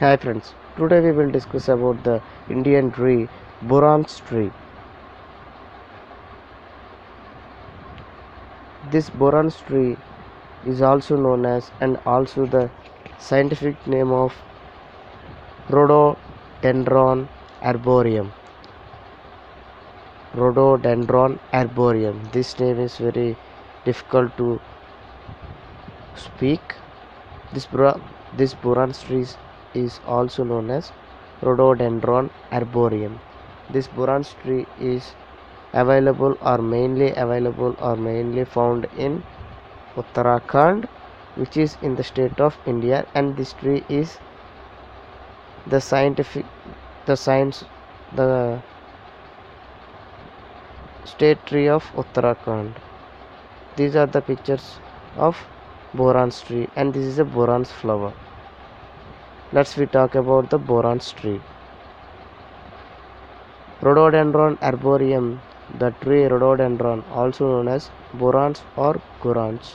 Hi friends, today we will discuss about the Indian tree Burans tree. This Burans tree is also known as and also the scientific name of Rhododendron arboreum. Rhododendron arboreum. This name is very difficult to speak. This bro- this tree is- is also known as Rhododendron arboreum. This Burans tree is available or mainly available or mainly found in Uttarakhand which is in the state of India and this tree is the scientific the science the state tree of Uttarakhand. These are the pictures of burans tree and this is a boron's flower. Let's we talk about the boron tree. Rhododendron arboreum, the tree rhododendron, also known as burans or gurans,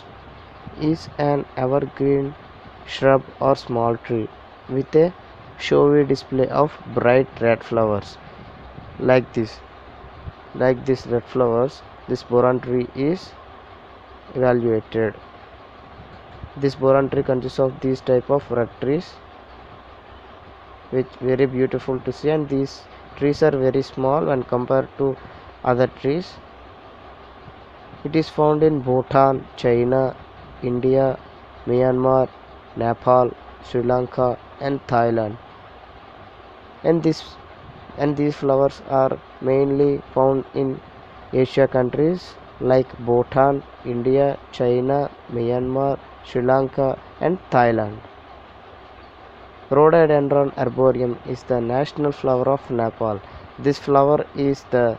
is an evergreen shrub or small tree with a showy display of bright red flowers. Like this like this red flowers this boron tree is evaluated. This boron tree consists of these type of red trees which very beautiful to see. And these trees are very small when compared to other trees. It is found in bhutan china india myanmar nepal sri lanka and thailand. And this and these flowers are mainly found in asia countries like bhutan india china myanmar sri lanka and thailand Rhododendron arboreum is the national flower of Nepal. This flower is the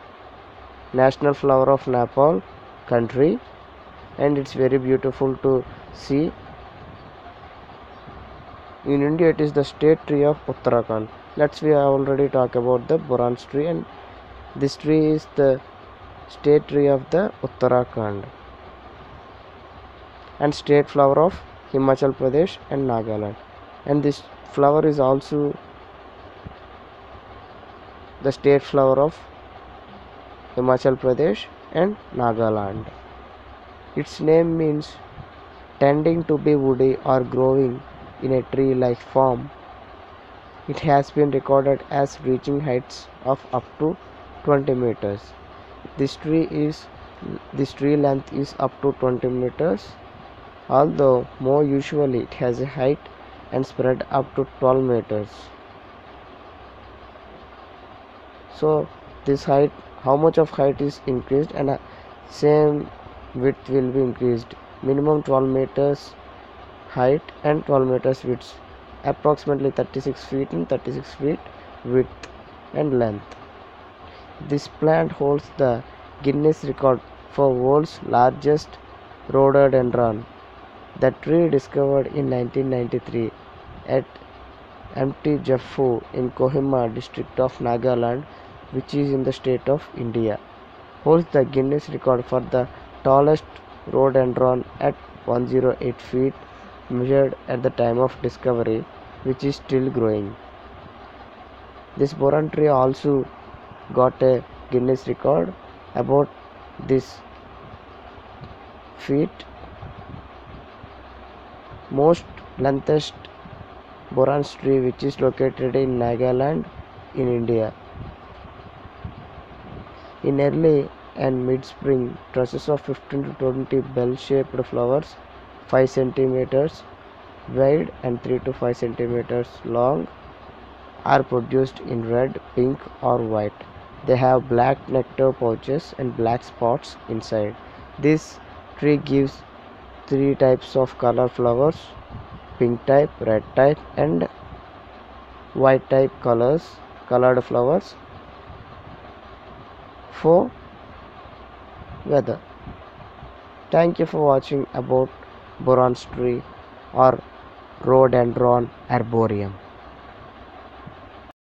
national flower of Nepal country and it's very beautiful to see. In India it is the state tree of Uttarakhand. Let's we have already talk about the Burans tree and this tree is the state tree of the Uttarakhand and state flower of Himachal Pradesh and Nagaland and this flower is also the state flower of Himachal Pradesh and Nagaland. Its name means tending to be woody or growing in a tree like form. It has been recorded as reaching heights of up to 20 meters. This tree is this tree length is up to 20 meters although more usually it has a height and spread up to 12 meters. So this height how much of height is increased and uh, same width will be increased. Minimum 12 meters height and 12 meters width. Approximately 36 feet and 36 feet width and length. This plant holds the guinness record for world's largest rhododendron the tree discovered in 1993 at Mt. Japfu in Kohima district of Nagaland which is in the state of India holds the Guinness record for the tallest rhododendron at 108 feet measured at the time of discovery which is still growing. This boron tree also got a Guinness record about this feet most lengthest boron tree which is located in Nagaland in India. In early and mid-spring, trusses of 15 to 20 bell-shaped flowers 5 centimeters wide and 3 to 5 centimeters long are produced in red, pink or white. They have black nectar pouches and black spots inside. This tree gives three types of color flowers pink type red type and white type colors colored flowers for weather. Thank you for watching about burans tree or rhododendron arboreum